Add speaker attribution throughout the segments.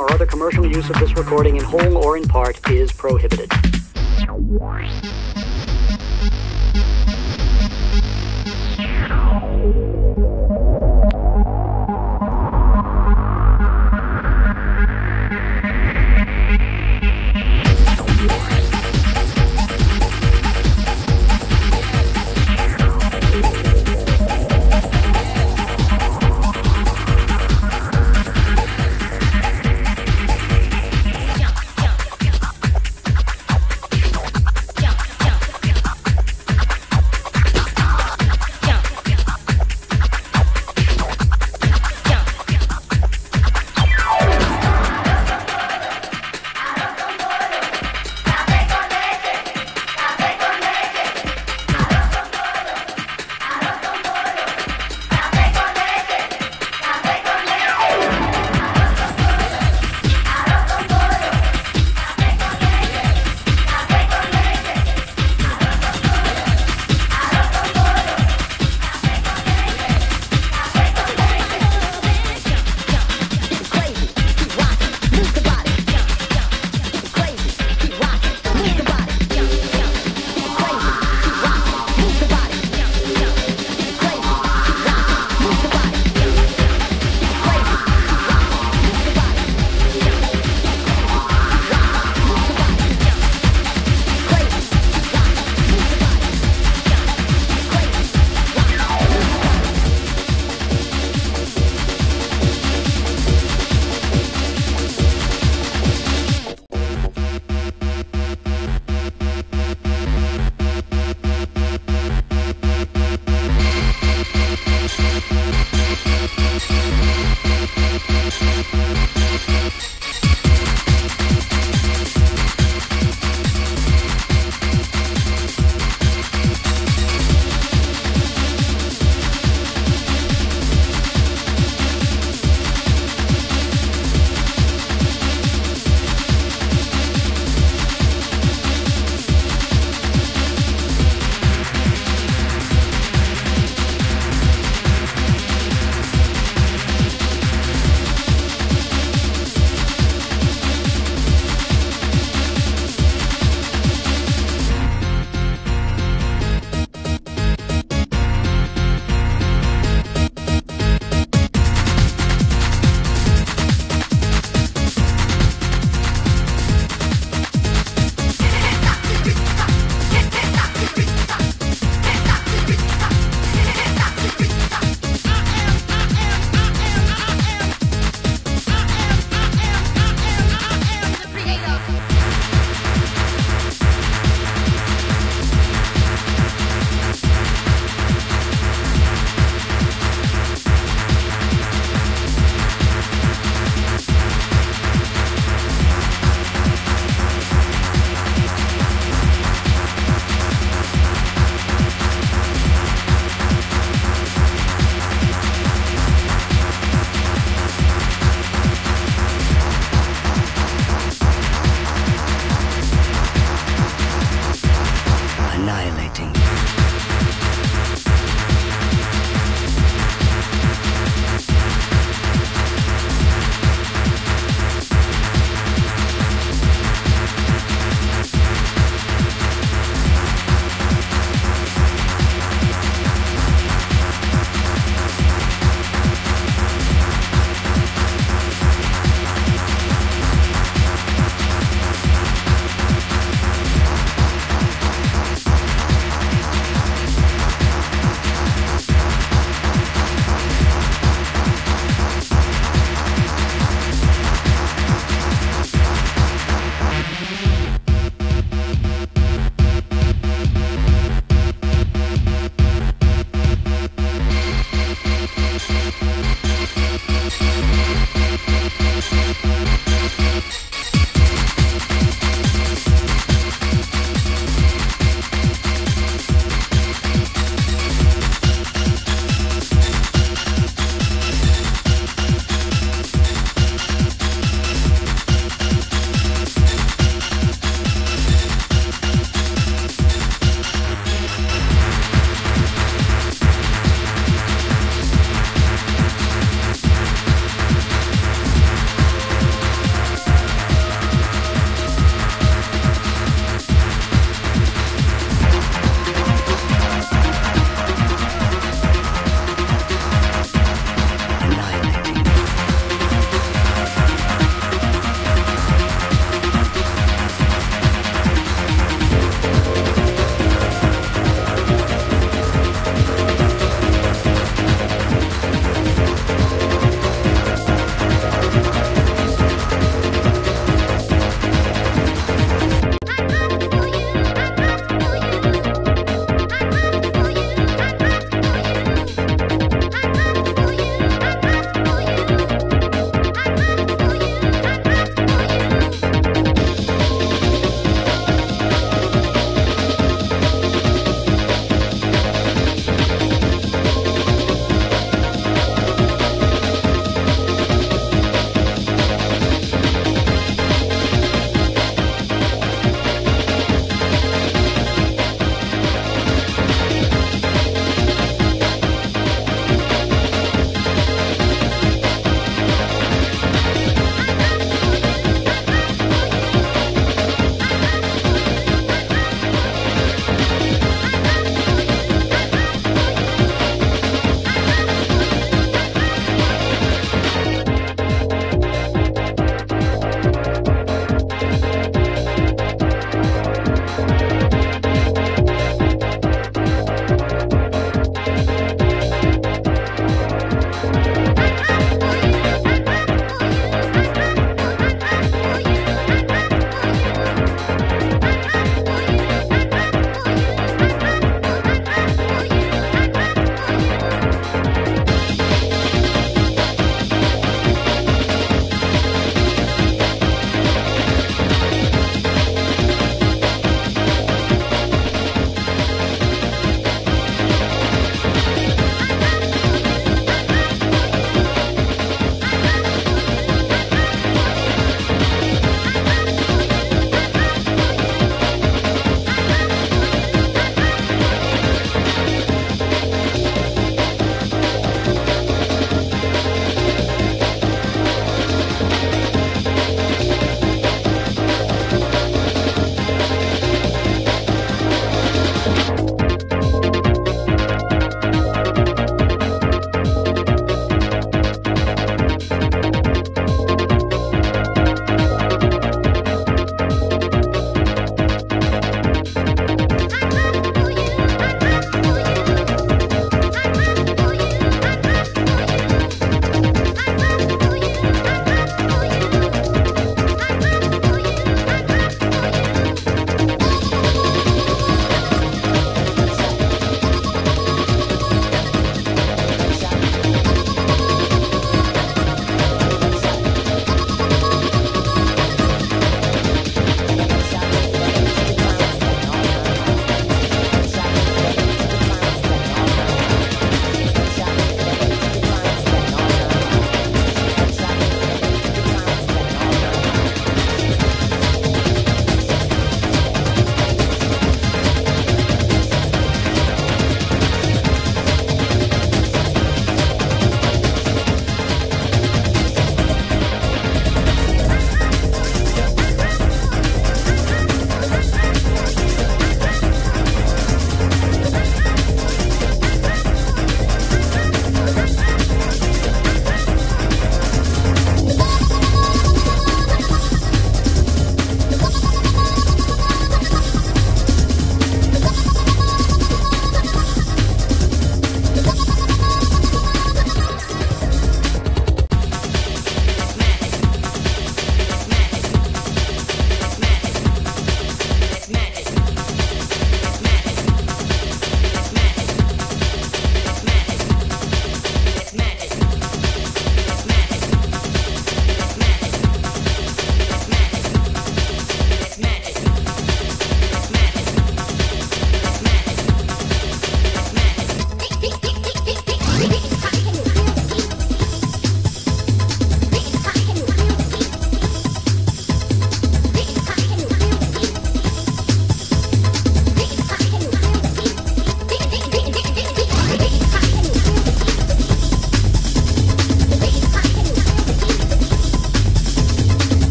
Speaker 1: or other commercial use of this recording in whole or in part is prohibited.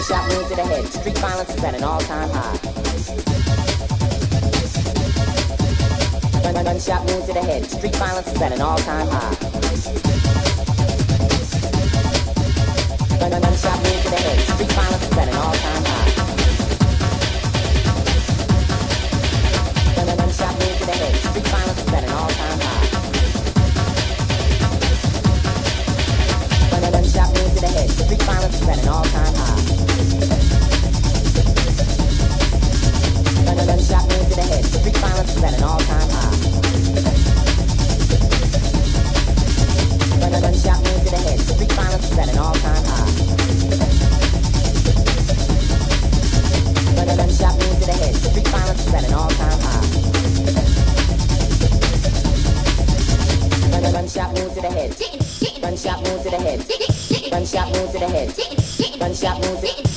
Speaker 2: Gunshot wound to the head. Street violence is at an all-time high. Gun, gun, gunshot wound to the head. Street violence is at an all-time high. Gun, gun, gunshot wound to the head. Street violence is at an all-time high. Gun, gun, gunshot wound to the head. Street violence is at an all-time high. Gun, gunshot wound to the head. Street violence is at an all-time high. Gun, gun, gunshot wound to the head. Gunshot wound to the head. Gunshot wound to the head.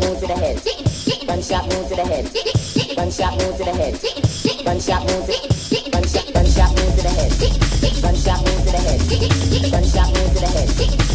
Speaker 2: Wound to the head. Gunshot wound to the head. Gunshot wound to the head. Gunshot wound to the gunshot gunshot wound to the head. Gunshot wound to the head. Gunshot wound to the head.